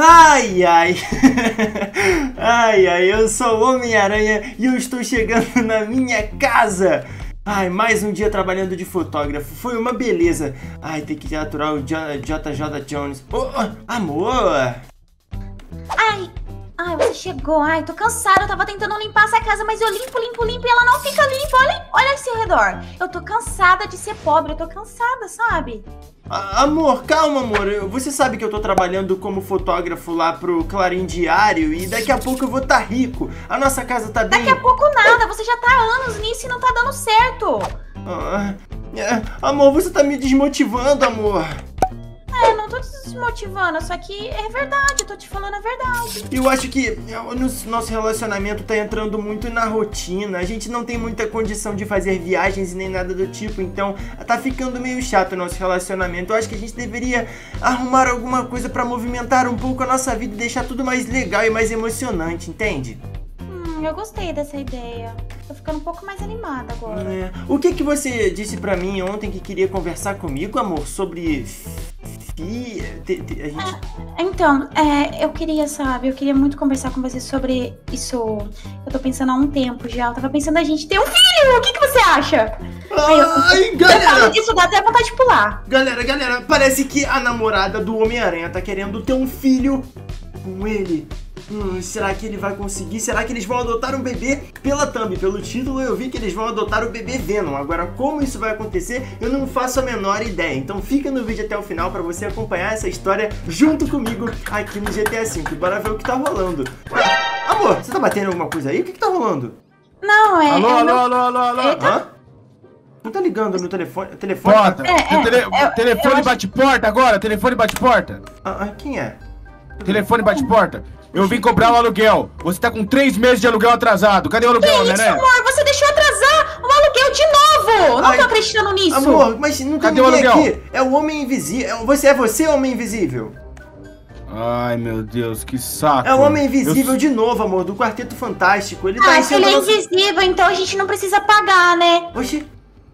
Ai, ai. ai, ai, eu sou o Homem-Aranha e eu estou chegando na minha casa. Ai, mais um dia trabalhando de fotógrafo. Foi uma beleza. Ai, tem que aturar o JJ Jones. Oh, amor! Ai, ai, você chegou. Ai, tô cansada. Eu tava tentando limpar essa casa, mas eu limpo, limpo, limpo e ela não fica limpa. Olha, olha esse redor. Eu tô cansada de ser pobre. Eu tô cansada, sabe? Amor, calma, amor. Você sabe que eu tô trabalhando como fotógrafo lá pro Clarim Diário e daqui a pouco eu vou estar tá rico. A nossa casa tá bem... Daqui a pouco nada. Você já tá há anos nisso e não tá dando certo. Ah, é, amor, você tá me desmotivando, amor. É, desmotivando, só que é verdade, eu tô te falando a verdade. Eu acho que o nosso relacionamento tá entrando muito na rotina. A gente não tem muita condição de fazer viagens e nem nada do tipo, então tá ficando meio chato o nosso relacionamento. Eu acho que a gente deveria arrumar alguma coisa para movimentar um pouco a nossa vida e deixar tudo mais legal e mais emocionante, entende? Hum, eu gostei dessa ideia. Tô ficando um pouco mais animada agora. É. O que que você disse para mim ontem que queria conversar comigo, amor, sobre Te, te, gente... ah, então, é, eu queria, sabe, eu queria muito conversar com você sobre isso. Eu tô pensando há um tempo já. Eu tava pensando a gente ter um filho! O que que você acha? Ai, eu, galera! Eu disso dá até vontade de pular. Galera, galera, parece que a namorada do Homem-Aranha tá querendo ter um filho com ele. Hum, será que ele vai conseguir? Será que eles vão adotar um bebê? Pela thumb, pelo título, eu vi que eles vão adotar o bebê Venom. Agora, como isso vai acontecer, eu não faço a menor ideia. Então fica no vídeo até o final para você acompanhar essa história junto comigo aqui no GTA V. Bora ver o que tá rolando. Amor, você tá batendo alguma coisa aí? O que, que tá rolando? Não, é... Alô, é alô, meu... alô, alô, alô, Hã? Não tá ligando no telefone? Telefone? Porta. É, é, tele... é, telefone acho... bate porta agora. Telefone bate porta. Ah, ah, quem é? Telefone bate porta. Eu vim cobrar o aluguel. Você tá com três meses de aluguel atrasado. Cadê o aluguel, que né, isso, né? amor? Você deixou atrasar o aluguel de novo. Não Ai, tô acreditando nisso. Amor, mas não tem ninguém aqui. É o Homem Invisível. Você é você, Homem Invisível? Ai, meu Deus, que saco. É o Homem Invisível eu... de novo, amor, do Quarteto Fantástico. Ele tá ah, se ele é invisível, então a gente não precisa pagar, né? Oxi.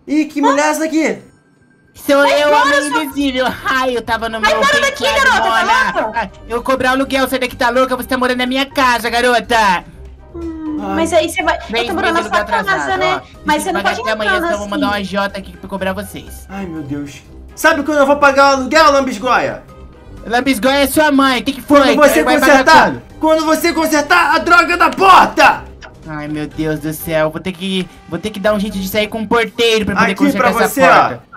Ih, que mulher é essa aqui? Sou Vai eu, embora, homem sua... invisível. Ai, eu tava no Vai meu daqui, garota, tá Eu cobrar o aluguel, você daqui tá louca? Você tá morando na minha casa, garota. Hum, mas aí você vai... eu tô morando na sua casa, né? Ó, mas você não pode até amanhã, então eu vou mandar uma J aqui pra cobrar vocês. Ai, meu Deus. Sabe quando eu vou pagar o aluguel, Lambisgoia? Lambisgoia é sua mãe, o que que foi? Quando você consertar... Quando você consertar a droga da porta! Ai, meu Deus do céu, vou ter que, vou ter que dar um jeito de sair com um porteiro pra poder Aqui consertar pra você, essa porta. Ó.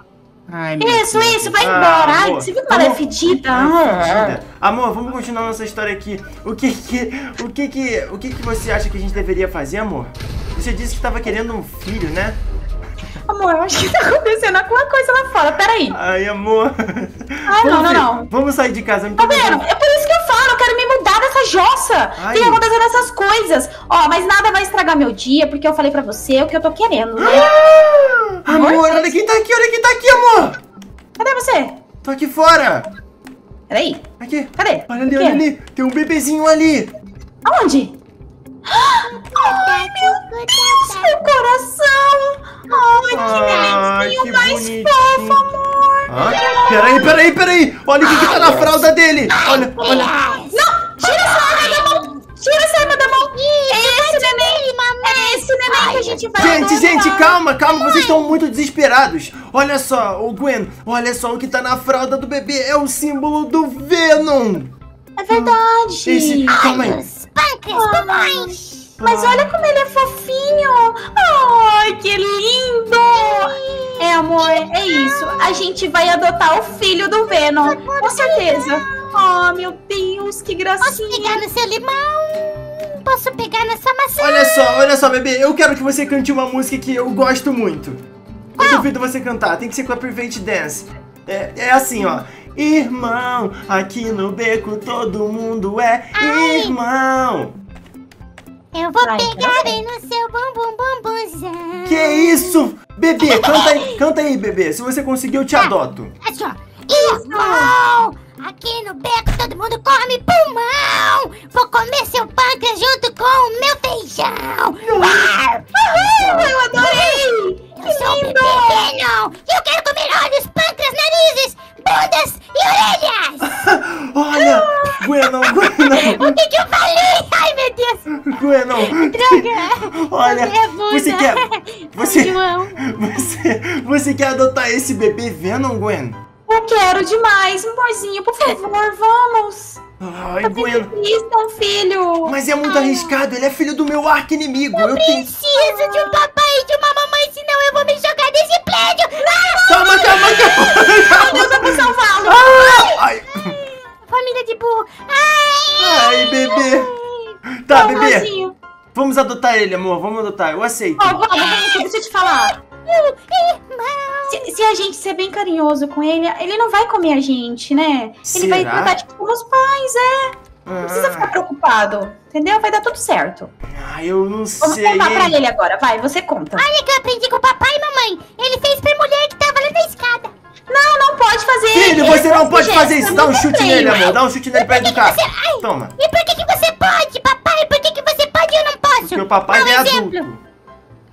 Ai, isso, isso, vai embora. Ah, Ai, você viu como ela é fedida? Ah. Amor, vamos continuar nossa história aqui. O que que, o que que, o que que você acha que a gente deveria fazer, amor? Você disse que estava querendo um filho, né? Amor, eu acho que tá acontecendo alguma coisa lá fora, peraí. Ai, amor. Ai, não, não, não. Vamos sair de casa. Tá vendo? É por isso que eu falo, eu quero me mudar dessa jossa. Ai. Tem acontecendo essas coisas. Ó, mas nada vai estragar meu dia, porque eu falei pra você o que eu tô querendo, né? Amor, amor, olha quem tá aqui, olha quem tá aqui, amor. Cadê você? Tô aqui fora. Peraí. Aqui. Cadê? Olha ali, olha ali. Tem um bebezinho ali. Aonde? Ai, meu Deus, meu coração! Ai, que bebezinho mais fofo, amor! Ah, peraí, peraí, peraí! Olha o que, que tá na fralda dele! Olha, olha! Que a gente vai Gente, gente, calma, calma! Vocês estão muito desesperados! Olha só, o Gwen, olha só o que tá na fralda do bebê! É o símbolo do Venom! É verdade! Esse, calma aí! Pâncreas, Mas olha como ele é fofinho! Ai, que lindo! É, amor, é isso. A gente vai adotar o filho do Venom, com certeza. Oh, meu Deus, que gracinha. Posso pegar no seu limão? Posso pegar nessa maçã? Olha só, olha só, bebê. Eu quero que você cante uma música que eu gosto muito. Eu duvido você cantar. Tem que ser com a Prevent Dance. É, é assim, ó. Irmão, aqui no beco todo mundo é Ai. irmão. Eu vou Ai, pegar bem no seu bumbum bumbuzão. Que isso? Bebê, canta aí, canta aí, bebê. Se você conseguir, eu te adoto. Assim, ó. Irmão, aqui no beco todo mundo come pulmão. Vou comer seu pâncreas junto com o meu feijão. Uhul, eu adorei. Eu sou o bebê Venom. Eu quero comer olhos, pâncreas, narizes, bundas e orelhas! Olha, Gwen, Gwen, não, Gwen, não. O que que eu falei? Ai, meu Deus. Gwen, não. Droga. Olha, você quer... Você, você, você quer adotar esse bebê Venom, Gwen? Eu quero demais, amorzinho, por favor, vamos. Ai, Gwen, Assista um filho. mas é muito arriscado, ele é filho do meu arco-inimigo. Eu tenho... Preciso de um papai e de uma mamãe, senão eu vou me jogar desse prédio. Ah, Calma, calma, calma. Deus, eu vou salvá-lo. Ai, família de burro. Ai, ai, bebê. Tá, Vamos, bebê. amorzinho. Vamos adotar ele, amor. Vamos adotar. Eu aceito. Ó, vamos, vamos, deixa eu te falar. Se, se a gente ser bem carinhoso com ele, ele não vai comer a gente, né? Ele vai Será? tratar tipo como os pais, é. Não precisa ficar preocupado, entendeu? Vai dar tudo certo. Ah, eu não Vamos sei. contar pra ele agora, vai, você conta. Olha que eu aprendi com o papai e mamãe. Ele fez pra mulher que tava lá na escada. Não, não pode fazer Filho, esse você não pode gesto, fazer isso. Dá um chute nele, amor. Dá um chute nele pra educar. Toma. E por que que você pode, papai? Por que que você pode e eu não posso? Porque o papai Mau é exemplo. adulto.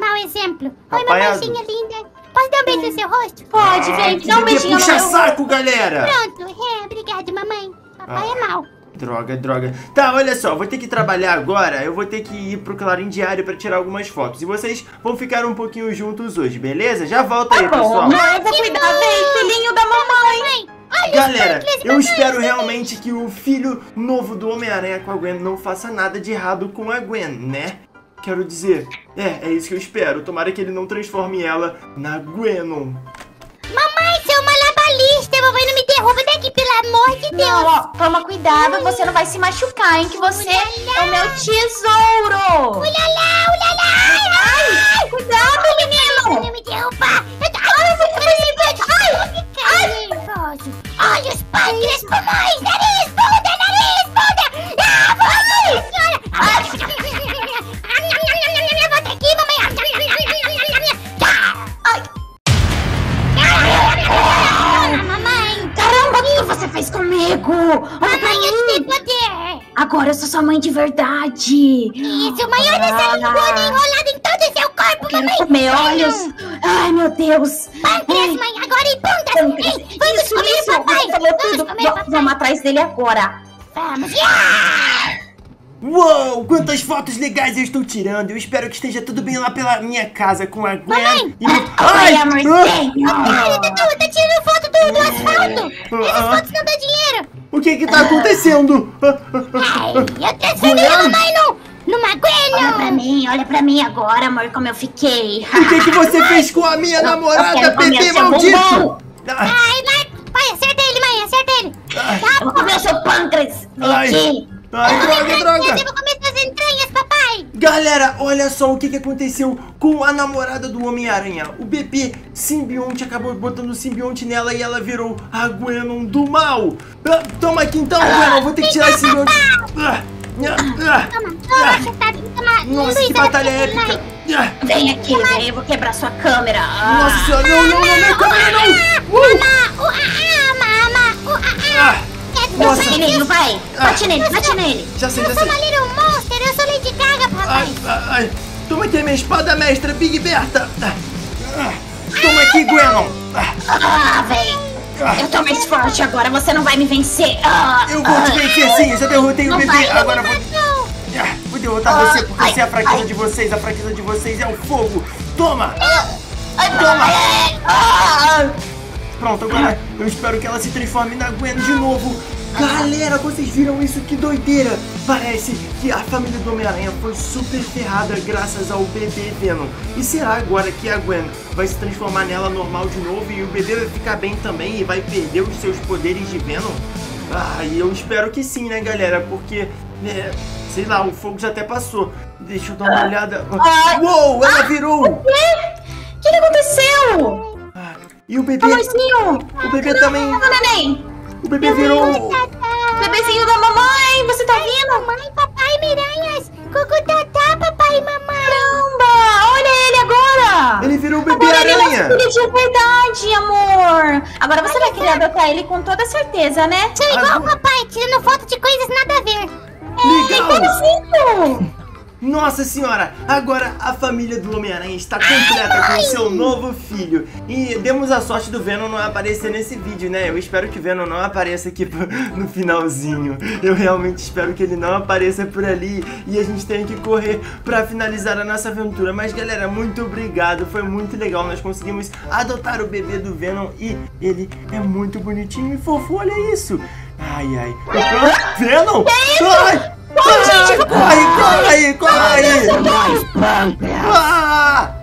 Mau exemplo. Oi, Papai é mamãezinha linda. Posso dar um beijo no seu rosto? Pode, vem, que dá um beijinho no puxa meu... saco, galera. Pronto. É, obrigado, mamãe. Papai é mau. Droga, droga. Tá, olha só, vou ter que trabalhar agora. Eu vou ter que ir pro Clarim Diário pra tirar algumas fotos. E vocês vão ficar um pouquinho juntos hoje, beleza? Já volta aí, Tá bom, pessoal. amor, eu vou cuidar, vem, filhinho da mamãe. Mãe, olha Galera, eu mamãe. espero realmente que o filho novo do Homem-Aranha com a Gwen não faça nada de errado com a Gwen, né? Quero dizer, é, é isso que eu espero. Tomara que ele não transforme ela na Gwenon. Mamãe, seu malabalista. Mamãe, não me derruba daqui, pelo amor de Deus. Não, ó, toma cuidado, você não vai se machucar, hein? Que você é o meu tesouro. Comigo? Olha pra Mamãe, eu mim. poder. Agora eu sou sua mãe de verdade. Isso, mãe, olha essa Ah. lingona enrolada em todo o seu corpo, Quero mamãe. comer olhos. Ai, meu Deus. Pâncreas, mãe, agora em pâncreas. Ei, vamos Isso, comer isso. papai. Vamos tudo. comer papai. Vamos atrás dele agora. Vamos. Yeah! Uou, quantas fotos legais eu estou tirando. Eu espero que esteja tudo bem lá pela minha casa com a Gwen. Mamãe. E... Ai, Ai! amorzinho. Olha, Dudu, tá tirando foto do, do asfalto. Ah, Essas ah. fotos não dão dinheiro. O que que tá acontecendo? Ai, eu transformei a mamãe no, numa Olha pra mim, olha pra mim agora, amor, como eu fiquei. O que que você fez com a minha Eu- eu namorada, bebê seu maldito? Ai, vai, vai, acerta ele, mãe, acerta ele. Eu vou comer o seu pâncreas. Ai. ai, droga, Eu droga. vou comer suas entranhas, papai. Galera, olha só o que, que aconteceu com a namorada do Homem-Aranha. O bebê simbionte acabou botando o simbionte nela e ela virou a Gwenon do mal. Ah, toma aqui então, Gwenon, vou ter que tirar esse simbionte. Ah, ah, ah. Toma, toma, acertado, toma. Nossa, que batalha épica. Ah, Vem aqui, vem, eu vou quebrar sua câmera. Ah. Nossa senhora, não, não, não, não é câmera não. Uh, Mama, o ah, mama, o ah, ah, nossa. Vai. Bate nele, bate nele. já sei, já sei. Ai. Toma aqui a minha espada mestra, Big Berta. Ah, ah. Toma aqui, Gwenon. Ah, Ah, vem. Eu tô mais forte agora, você não vai me vencer. Ah, eu vou te vencer sim, eu já derrotei o bebê, vai, agora eu vou... Não. Ah, Vou derrotar Ah, você, porque ai, você é a fraqueza ai. de vocês. A fraqueza de vocês é o fogo. Toma! Toma! ah. Pronto, agora eu espero que ela se transforme na Gwen de novo. Galera, vocês viram isso? Que doideira! Parece que a família do Homem-Aranha foi super ferrada graças ao bebê Venom. E será agora que a Gwen vai se transformar nela normal de novo e o bebê vai ficar bem também e vai perder os seus poderes de Venom? Ah, eu espero que sim, né, galera? Porque, é, sei lá, o fogo já até passou. Deixa eu dar uma olhada. Ai. Uou, ela virou! O que, que aconteceu? Ah, E o bebê, Amorzinho. o bebê também, neném. O bebê virou... Bebezinho da mamãe, você tá vindo? Mamãe, papai, miranhas. Cucu tatá, papai e mamãe. Caramba, olha ele agora. Ele virou o bebê Agora ele é aranha! nosso filho de verdade, amor. Agora você vai querer adotar ele com toda certeza, né? Sou igual Ah, o papai, tirando foto de coisas nada a ver. Legal! Igualzinho. Nossa, senhora, agora a família do Homem-Aranha está completa com seu novo filho. E demos a sorte do Venom não aparecer nesse vídeo, né? Eu espero que o Venom não apareça aqui no finalzinho. Eu realmente espero que ele não apareça por ali e a gente tenha que correr pra finalizar a nossa aventura. Mas galera, muito obrigado, foi muito legal. Nós conseguimos adotar o bebê do Venom e ele é muito bonitinho e fofo, olha isso. Ai, ai. Ah, Venom! Ai! Ai, corre, corre, corre! Ah!